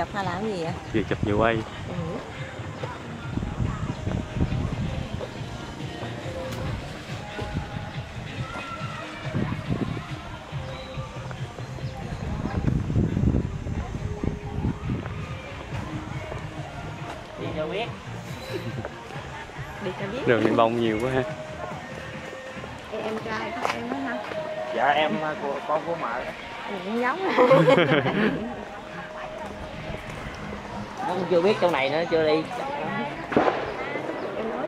chụp hay làm gì vậy? Vừa chụp vừa quay ừ. đi cho biết. Đi cho biết. Đường đi bông nhiều quá ha. Em, em trai của em đó ha dạ em của con của mợ. Ừ, cũng giống cũng chưa biết trong này nữa chưa đi.